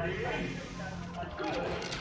Welcome.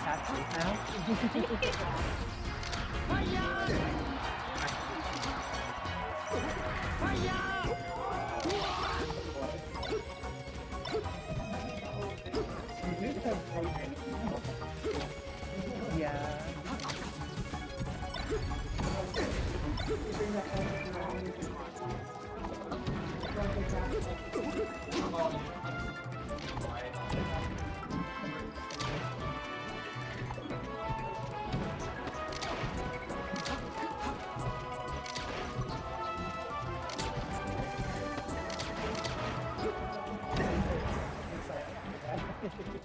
Happening now.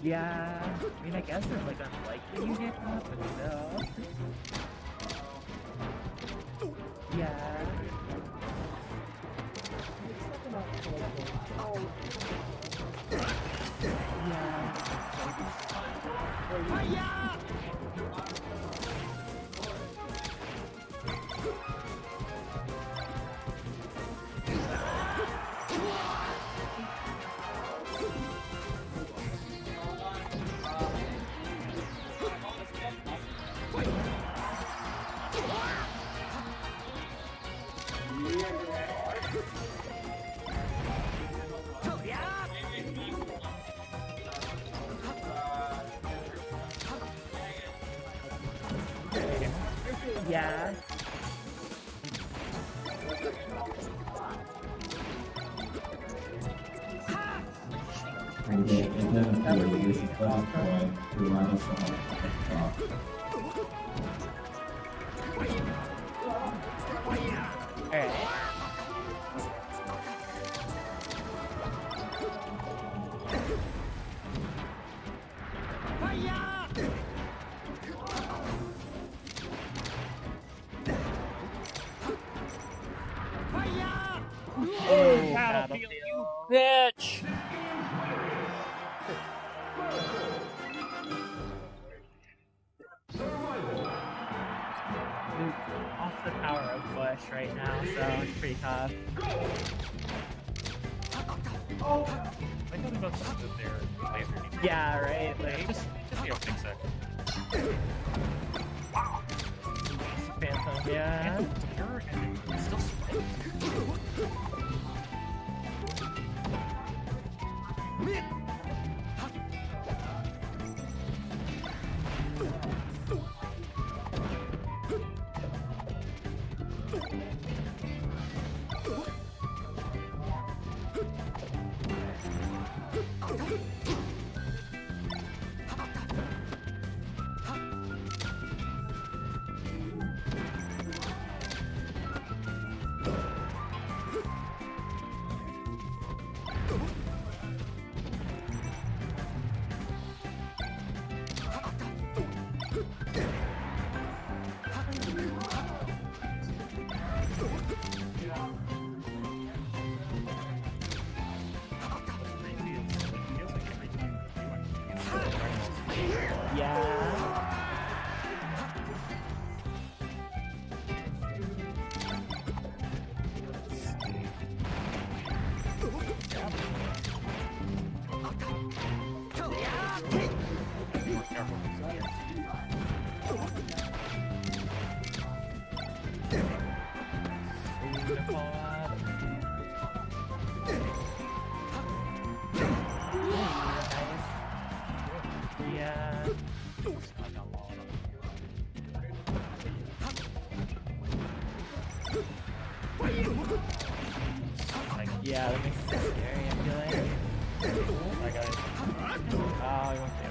Yeah, I mean, I guess it's like unlikely you get caught, but still. Yeah. Yeah. Alright. Oh, now, so it's pretty tough. I thought about stood there way underneath. Yeah, right. Like, just, just here, fix it. Phantom, yeah. And it's pure and it's still split. Yeah. 他会。Yeah. Like, yeah, that makes it scary, I feel like. Oh my god. Oh,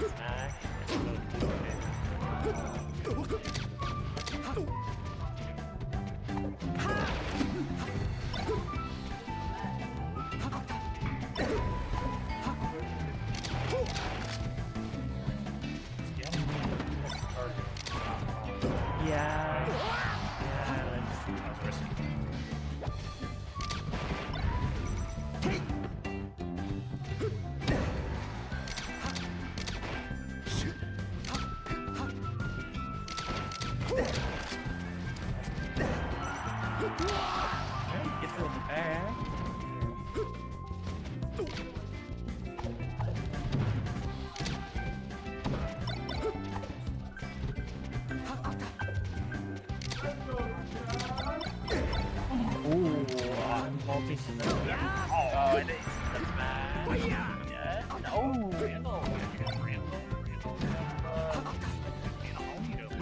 ulti to them. Oh, it is the smash. Yeah. No,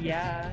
Yeah.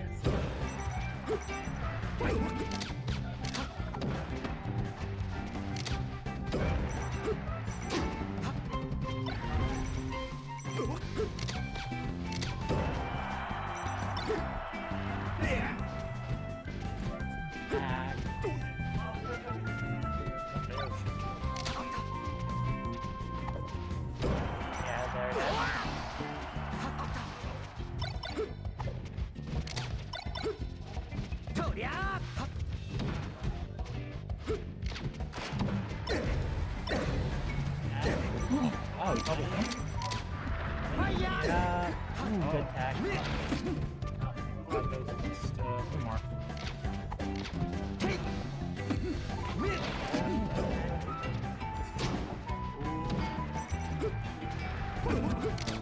あっ!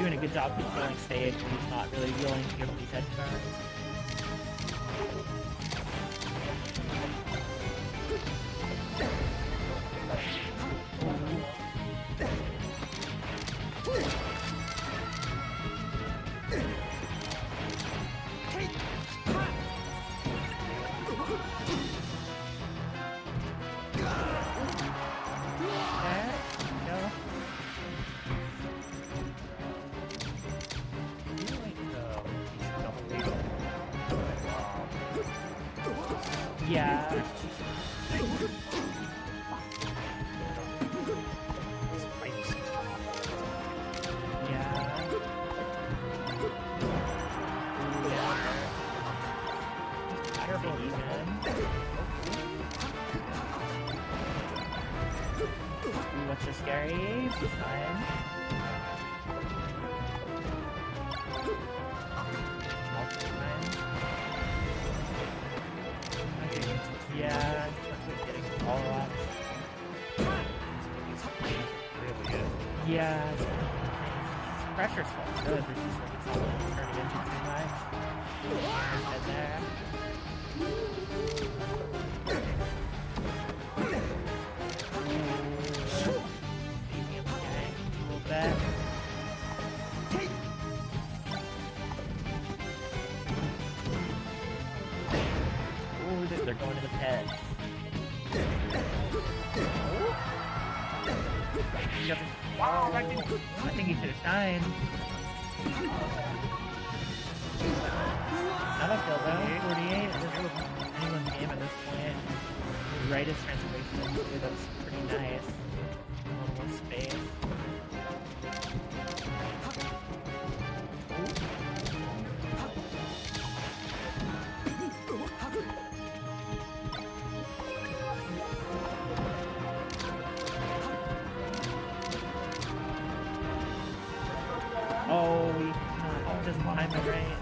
doing a good job controlling stage, but he's not really dealing to everybody's head turns. Yeah. Yeah, pressure's so good, but she's like, it's all turning into too much. Head there. Maybe I'm getting a little bit. Ooh, they're they're going to the pit. You got the- Oh, I think, I think he should have signed. I don't feel though. 48. This is anyone's game at this point. Rightest transformation. That's pretty nice. A little space. Time it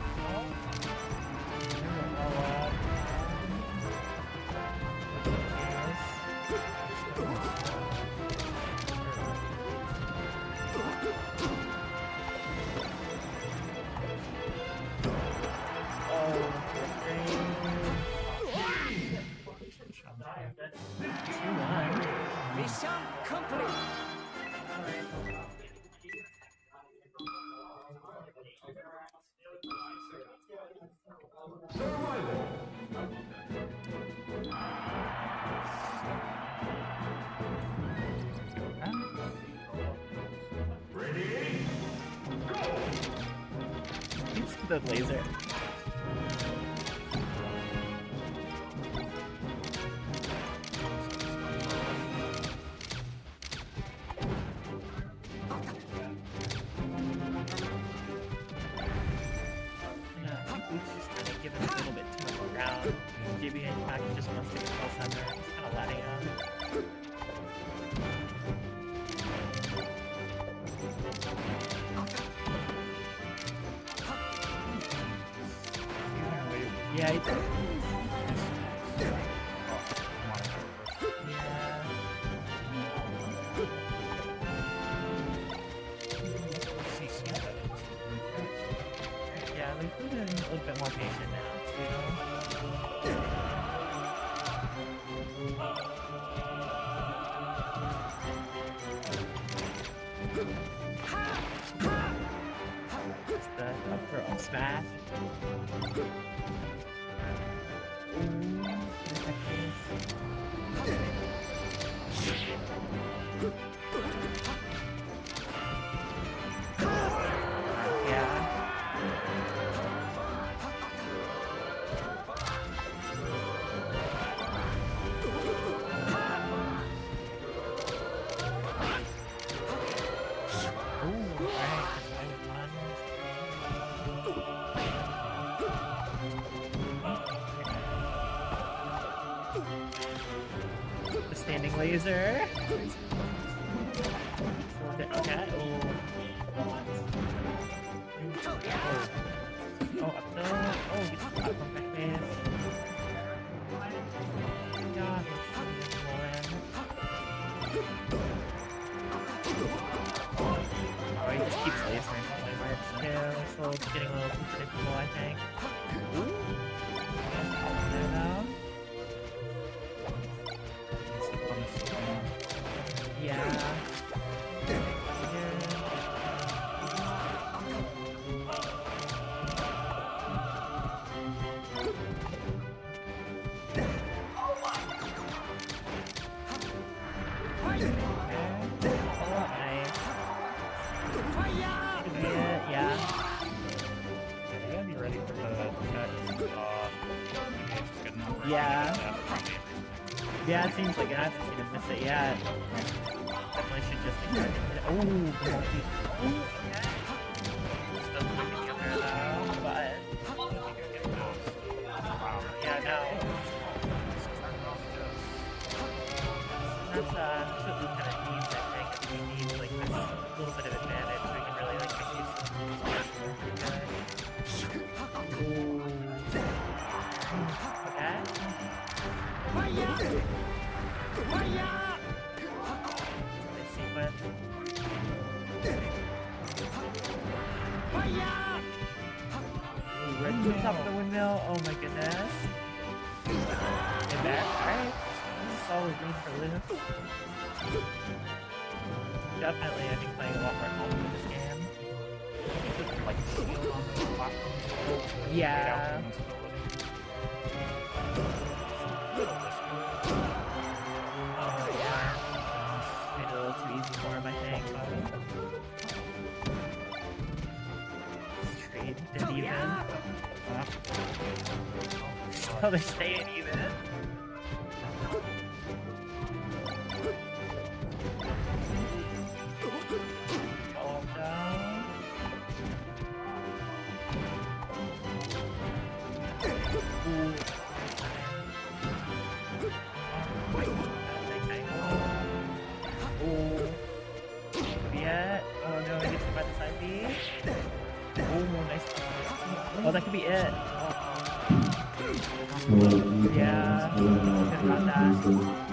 the laser. Just giving. JB Impact just wants to control center. It's kind of letting. Yeah, more patient now laser. Okay. Oh. Oh, up the. Oh, gets the platform back there. Oh, he just keeps lasers. Yeah, it's getting a little predictable, I think. Yeah. Yeah, it seems like. I haven't seen him miss it yet. Definitely should just ignore Oh my goodness. And that, alright. This is solid green for Luke. Definitely, I think playing lot more calm in this game. Like. Yeah. Oh, side B. Oh, nice. Oh, that could be it. Oh. Yeah, forgot